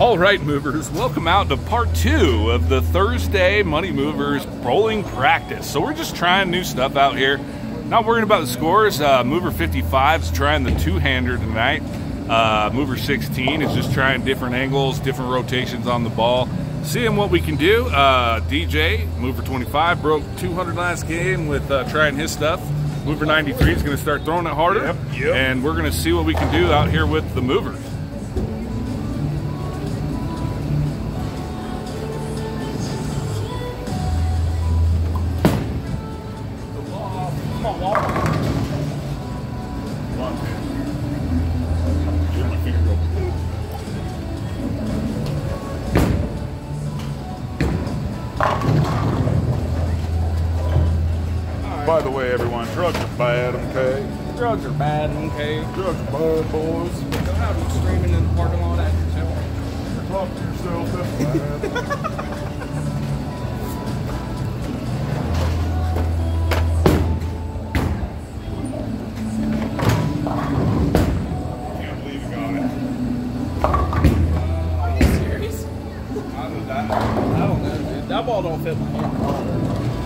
All right, movers, welcome out to part two of the Thursday Money Movers bowling practice. So we're just trying new stuff out here. Not worrying about the scores. Uh, mover 55 is trying the two-hander tonight. Uh, mover 16 is just trying different angles, different rotations on the ball. Seeing what we can do. Uh, DJ, mover 25, broke 200 last game with uh, trying his stuff. Mover 93 is going to start throwing it harder. Yep, yep. And we're going to see what we can do out here with the movers. Okay? Are bad, boys. Don't have them screaming in the parking lot at yourself. You're to yourself, that's bad. Can't believe you got. Are you serious? I don't know, dude. That ball don't fit my hand.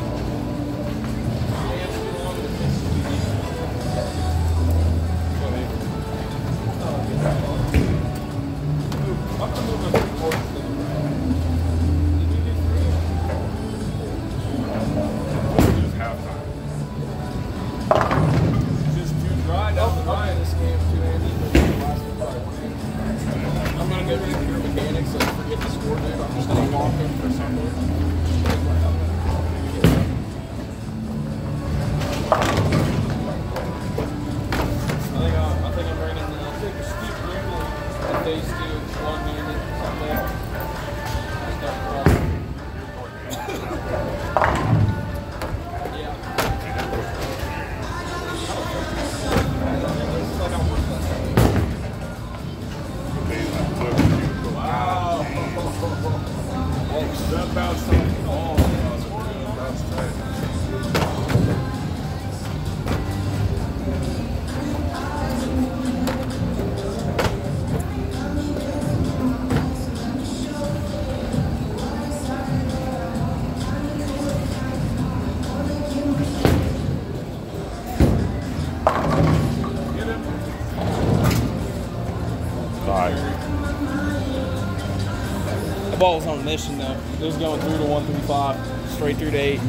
Ball was on a mission though. It was going through to 135, straight through to 8.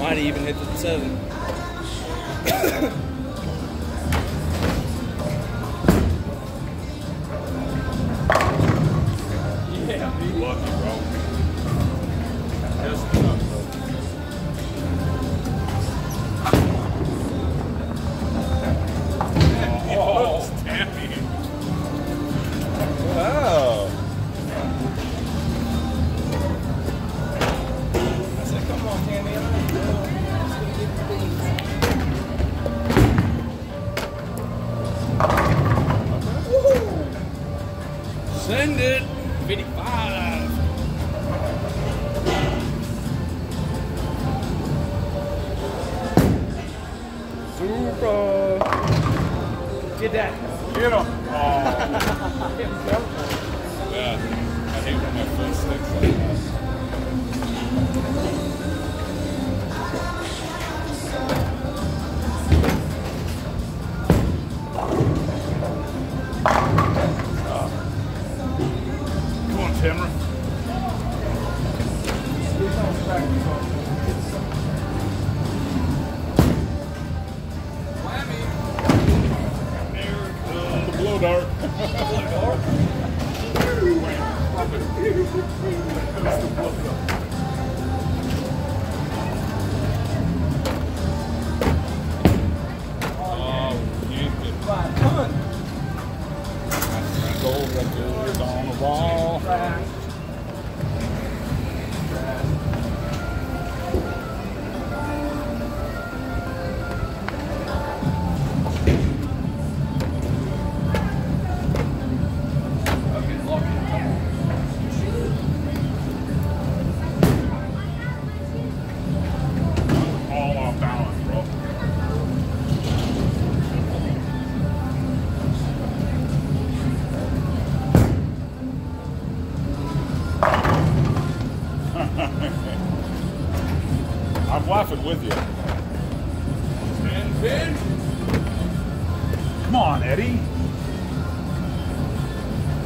Might even hit the 7.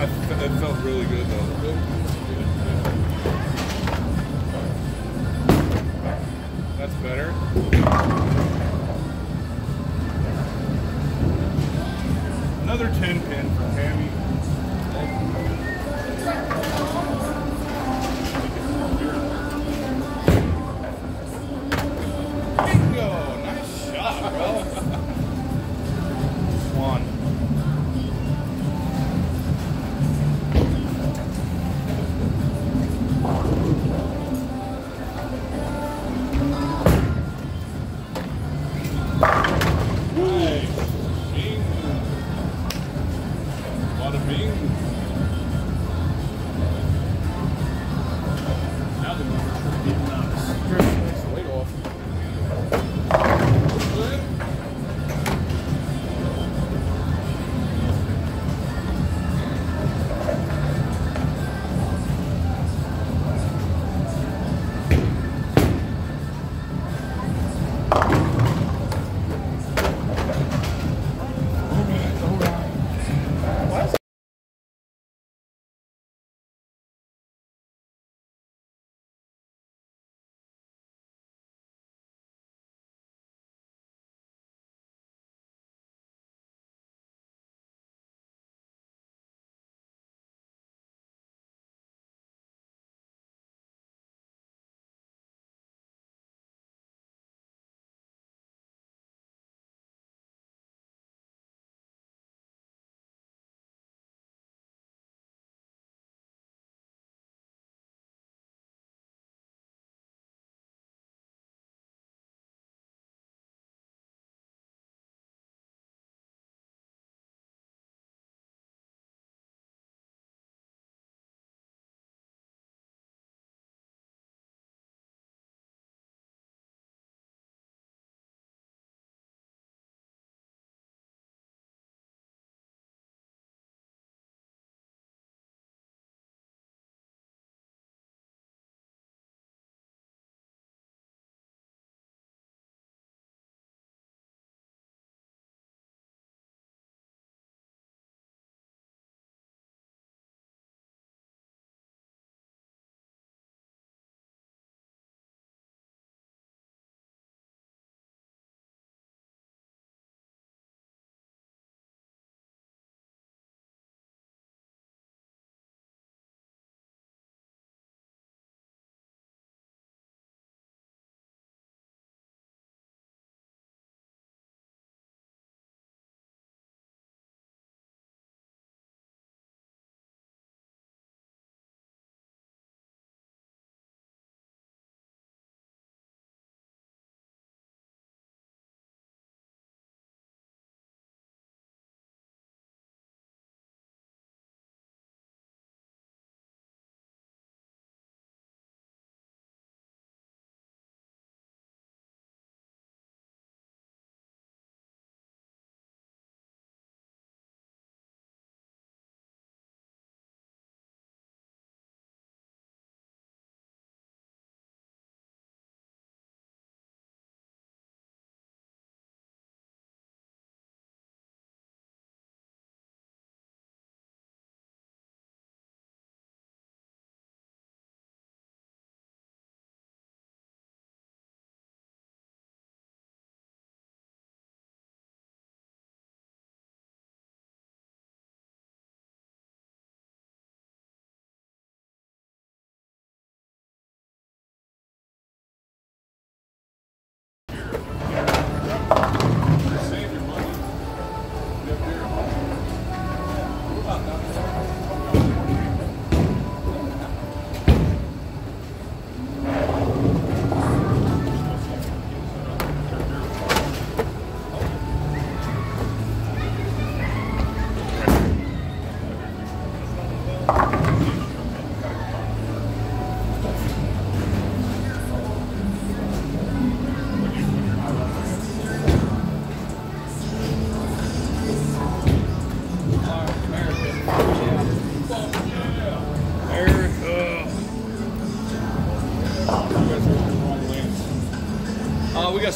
I, that felt really good though. That's better. Another 10 pin for Tammy.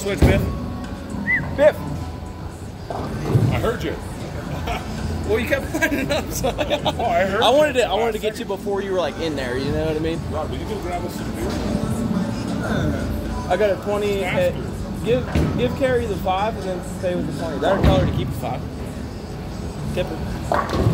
Switch, Biff. Biff. I heard you. Well, you kept lining up. So. Oh, I heard. I wanted to. I wanted to get you before you were like in there. You know what I mean? You go grab us some beer? I got a twenty. Faster. Hey, give give Carrie the five and then stay with the twenty. That'll tell her to keep the five. Tip her.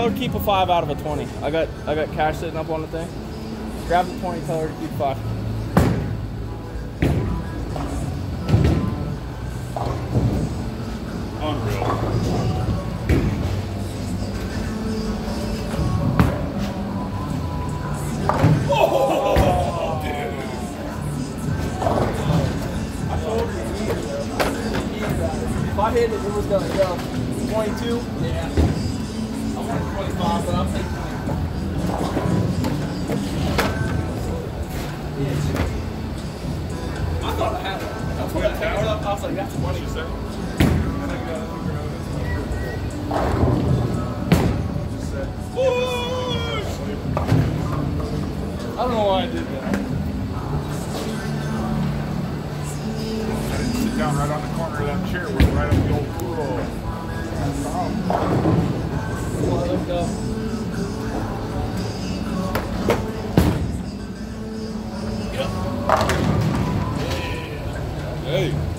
Tell her keep a five out of a twenty. I got I got cash sitting up on the thing. Grab the twenty. Tell her to keep five. Did that. I didn't sit down right on the corner of that chair. We're right on the old pool. Well, I looked up. Hey.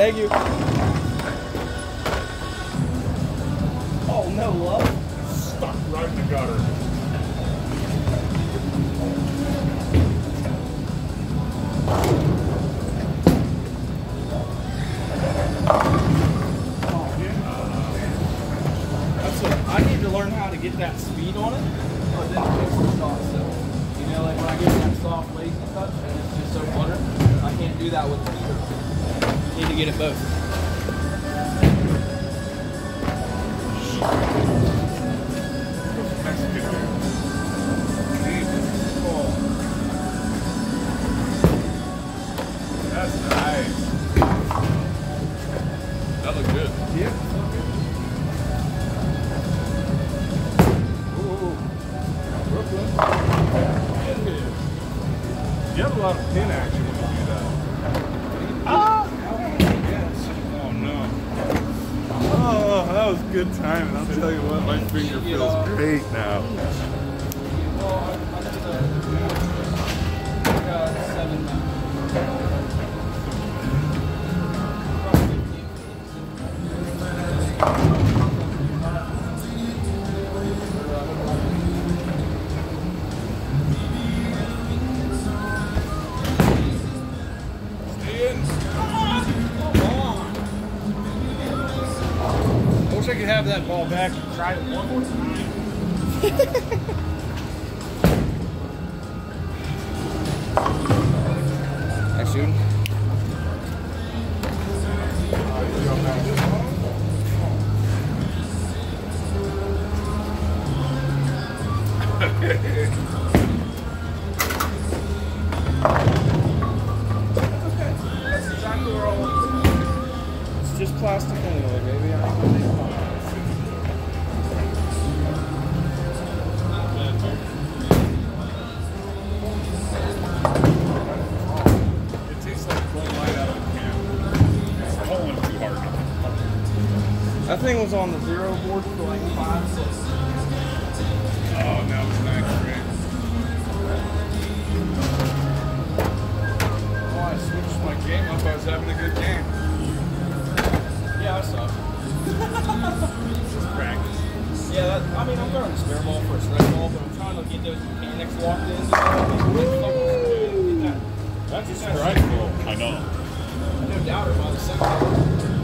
Thank you. Oh, no love. Stuck right in the gutter. That's what I need to learn how to get that speed on it, but then it gets soft. So, you know, like when I get that soft, lazy touch and it's just so butter, I can't do that with either. Need to get it both. I wish I could have that ball back and try it one more time. air ball for a strike ball, but I'm trying to get those mechanics locked in. Uh, That's a strike ball. I know. No doubter by the second. Uh,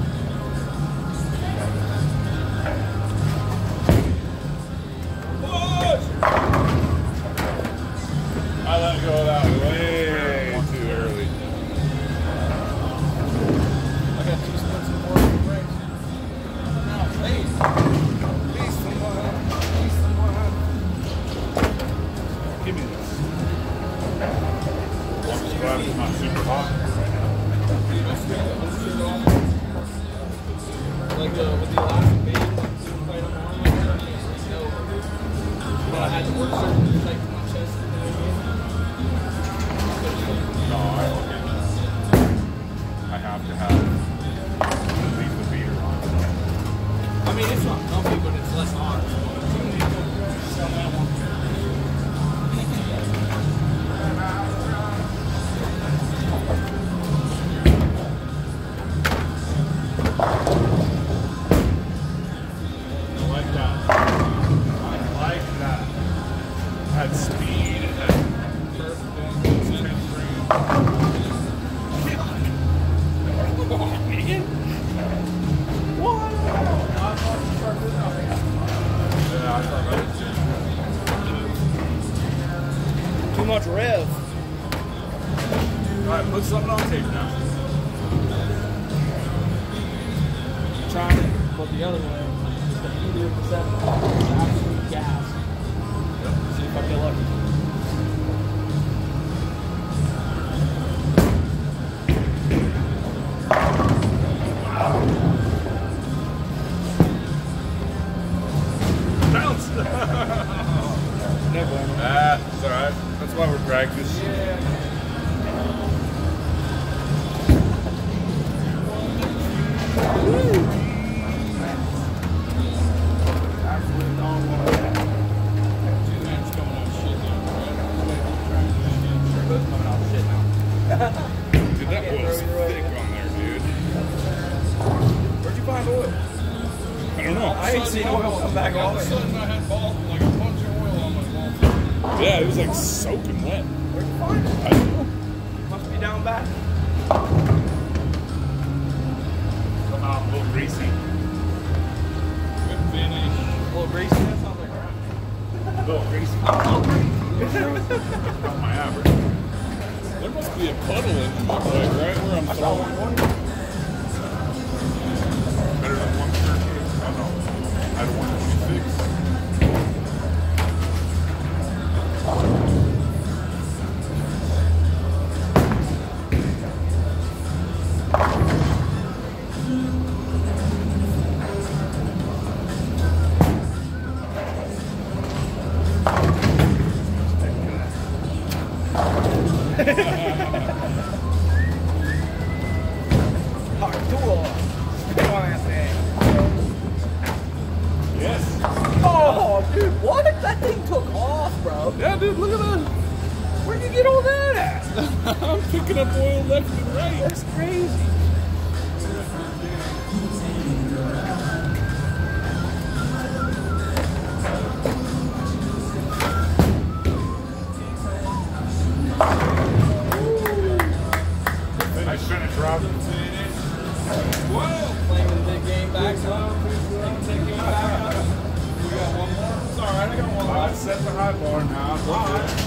much rev. All right, put something on tape now. I'm trying it, but the other way, just the heater perception, absolute gas. Yep. See if I get lucky. puddle like right where I'm throwing. Set the high bar now. All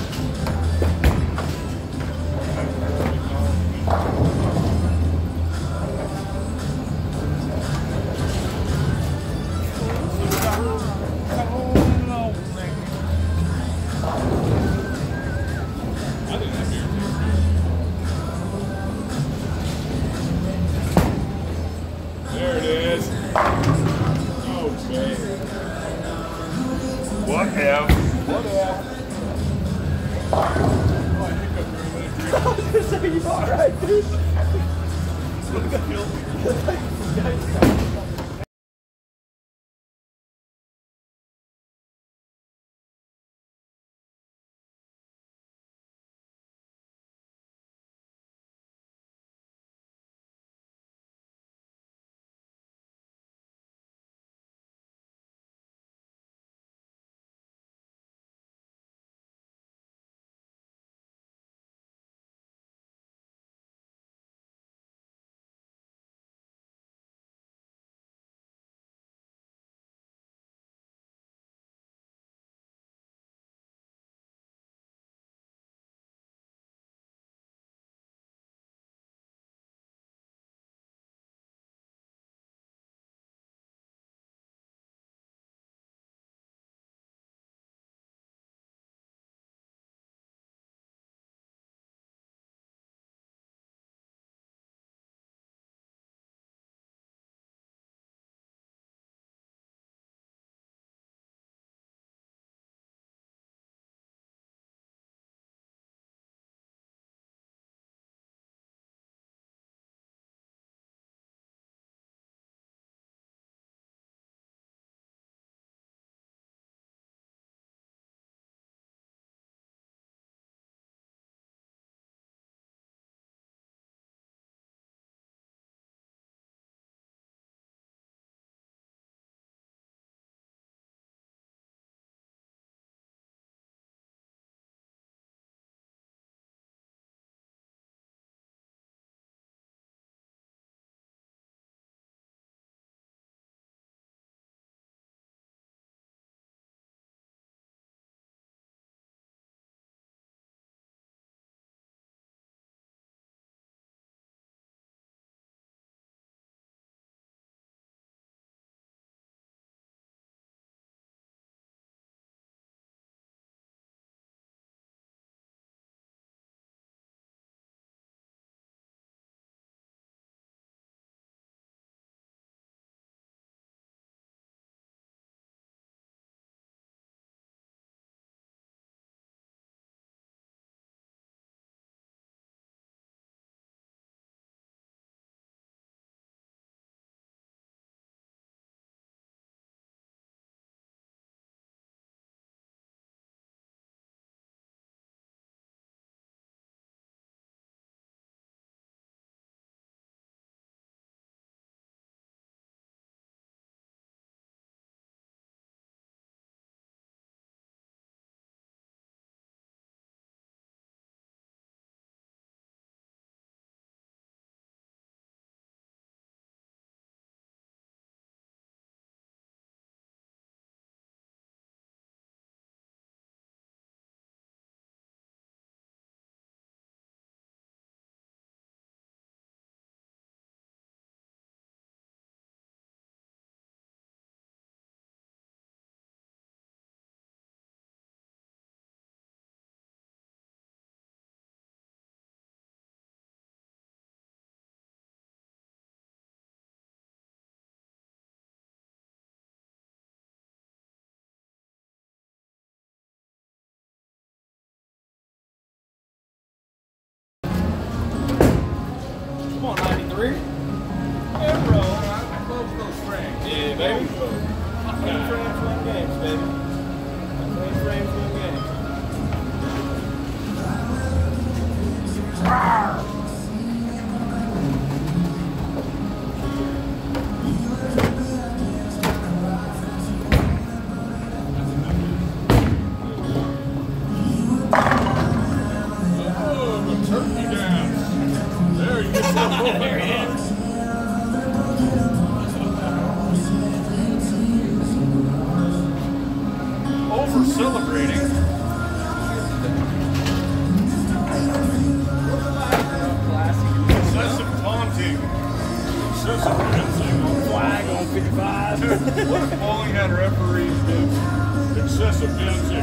what if bowling had referees do? Excessive dancing.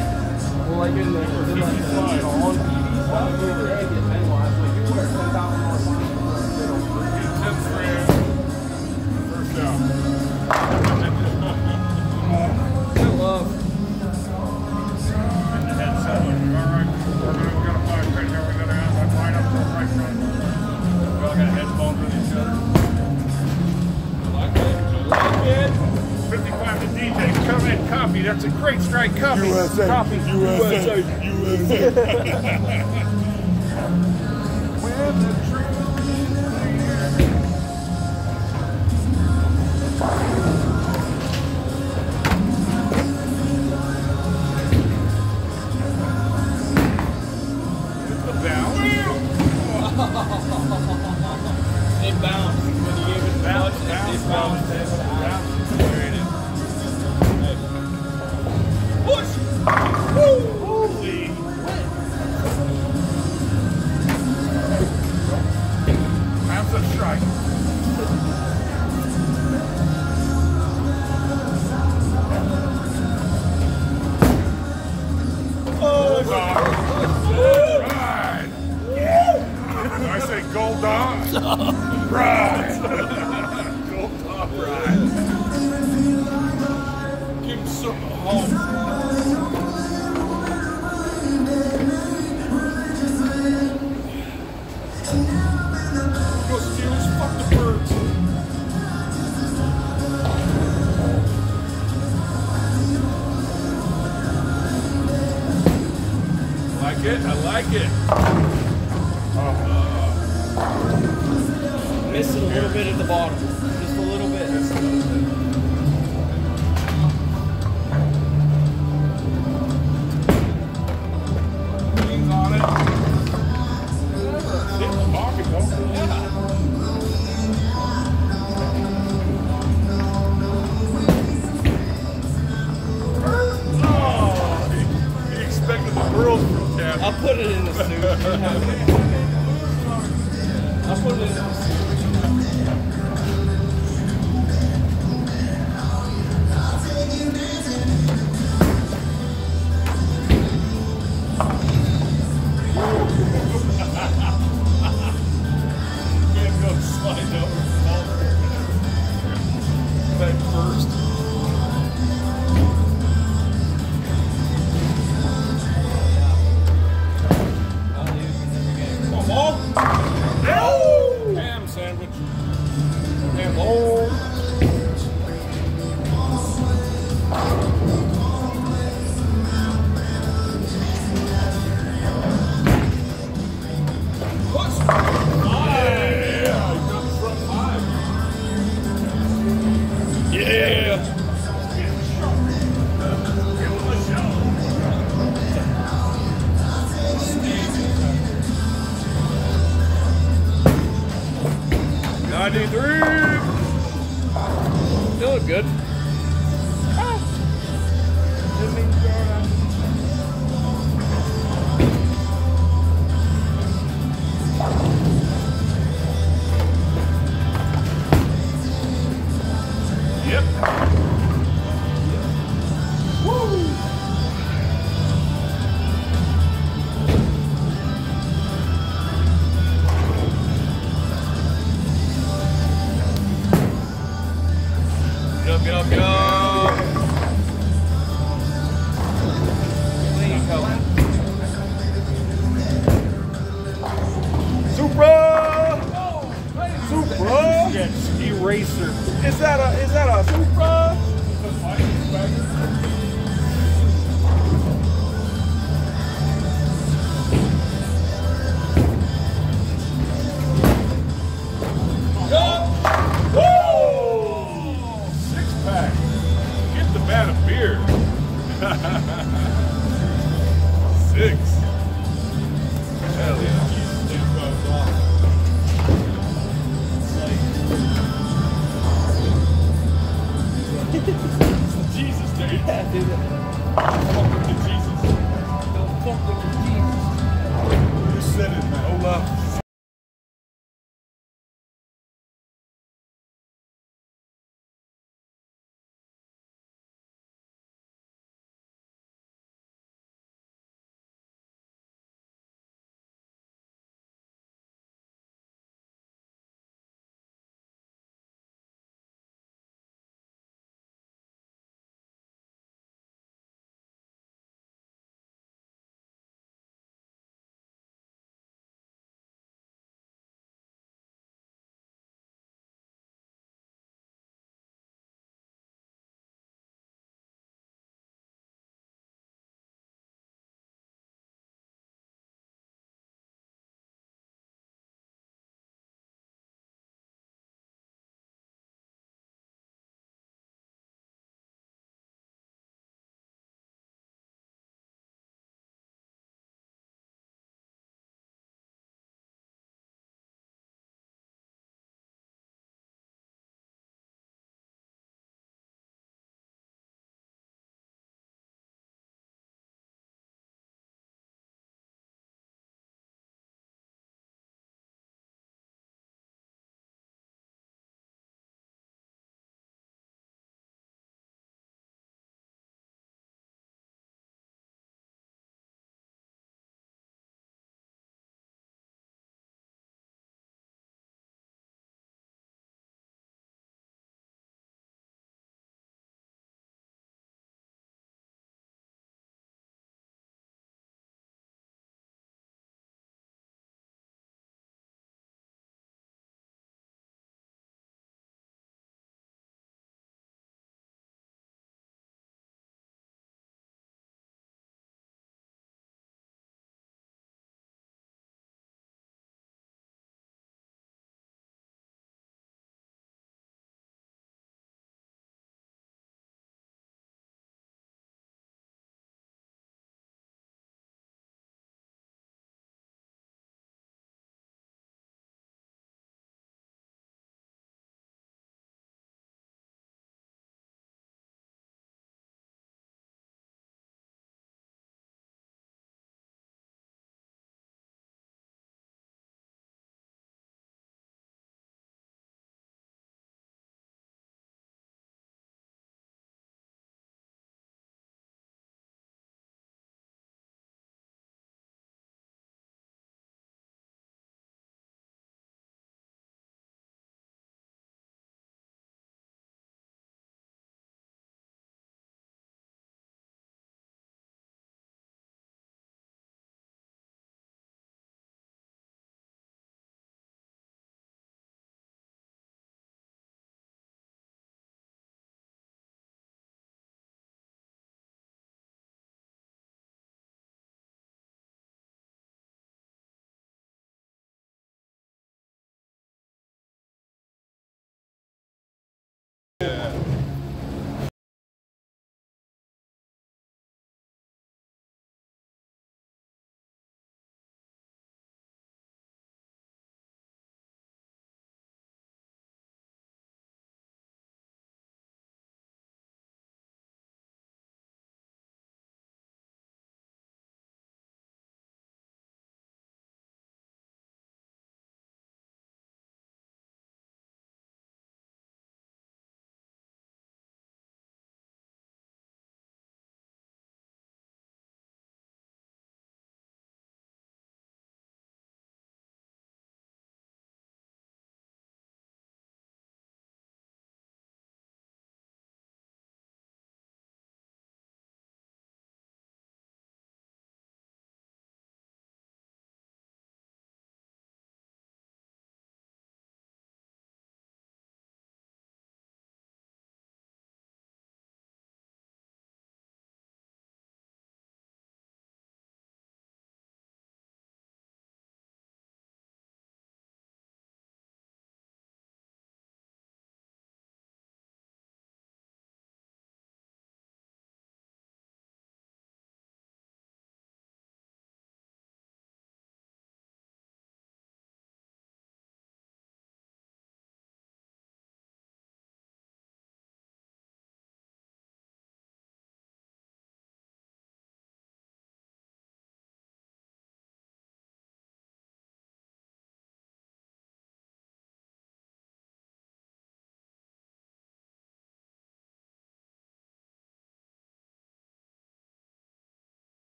Well, like in the, in like the, you know, on TV, USA, USA, USA. USA. Gold go Gold prize! Give him some home.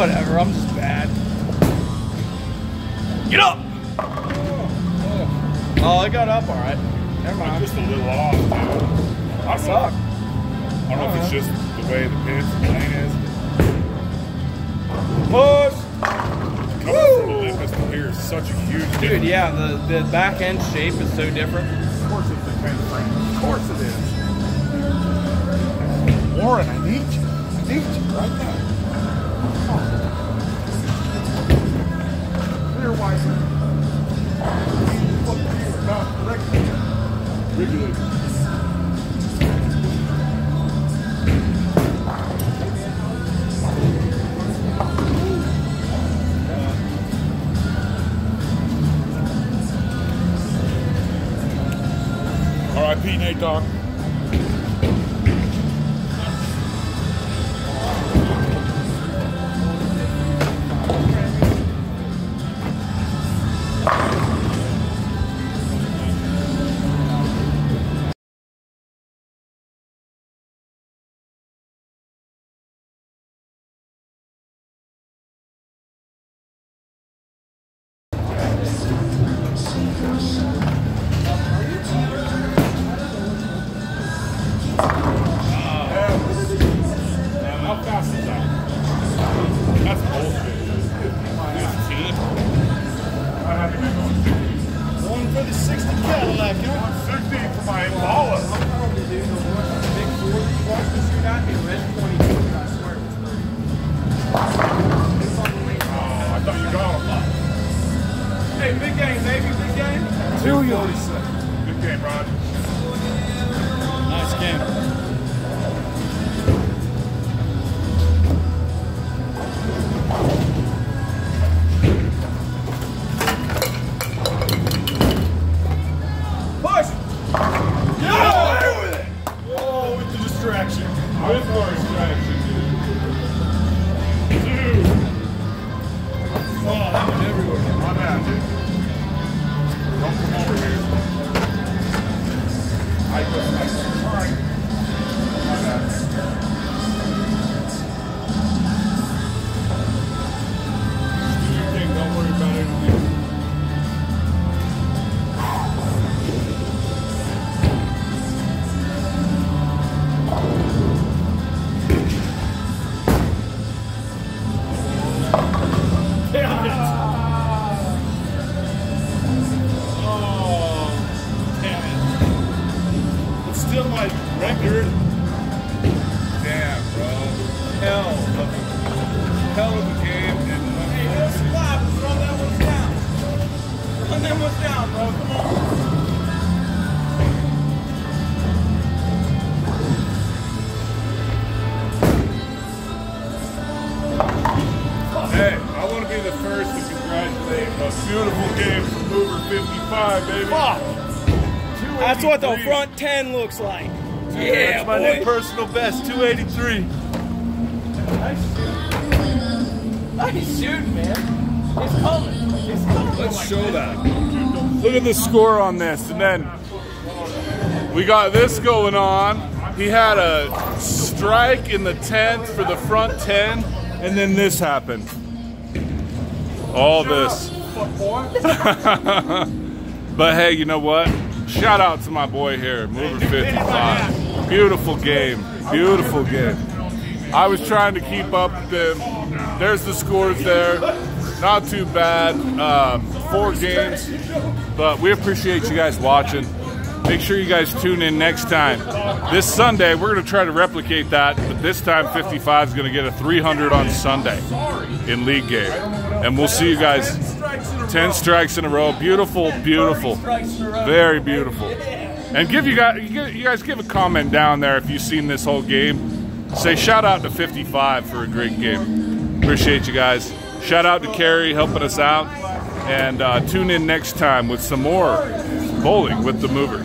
Whatever, I'm just bad. Get up! Oh, I got up all right. Never mind. I'm just a little off, dude. I suck. I don't know if it's uh-huh. just the way the pitch and plane is. Push! Coming from Olympus to here is such a huge Dude, difference. yeah, the, the back end shape is so different. Of course it's the kind of frame. Of course it is. Warren, I need you. I need you right now. Clear wiser. Regulate. R.I.P. Nate Dogg. A beautiful game from Mover 55, baby. That's what the front 10 looks like. Yeah, That's my boy. new personal best, 283. Nice shooting, man. It's coming. It's coming. Let's oh show that. Look at the score on this. And then we got this going on. He had a strike in the 10th for the front 10, and then this happened. All this. but hey, you know what? Shout out to my boy here, Mover 55. Beautiful game. Beautiful game. I was trying to keep up them. There's the scores there. Not too bad. Um, four games. But we appreciate you guys watching. Make sure you guys tune in next time. This Sunday, we're going to try to replicate that, but this time 55 is going to get a 300 on Sunday in league game. And we'll see you guys 10 strikes in a row. Beautiful, beautiful. Very beautiful. And give you guys, you guys give a comment down there if you've seen this whole game. Say shout out to 55 for a great game. Appreciate you guys. Shout out to Carrie helping us out. And uh, tune in next time with some more bowling with the movers.